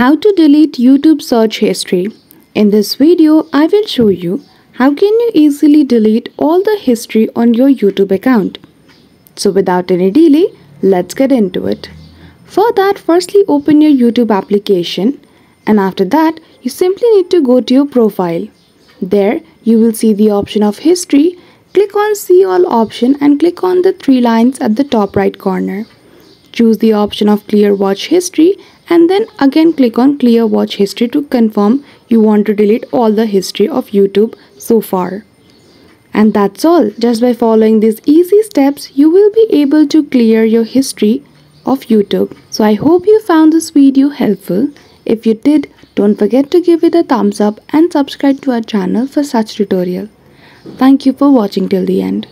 How to delete YouTube search history. In this video, I will show you how can you easily delete all the history on your YouTube account. So without any delay, let's get into it. For that, firstly open your YouTube application and after that, you simply need to go to your profile. There, you will see the option of history. Click on see all option and click on the three lines at the top right corner. Choose the option of clear watch history and then again click on clear watch history to confirm you want to delete all the history of YouTube so far. And that's all. Just by following these easy steps, you will be able to clear your history of YouTube. So I hope you found this video helpful. If you did, don't forget to give it a thumbs up and subscribe to our channel for such tutorial. Thank you for watching till the end.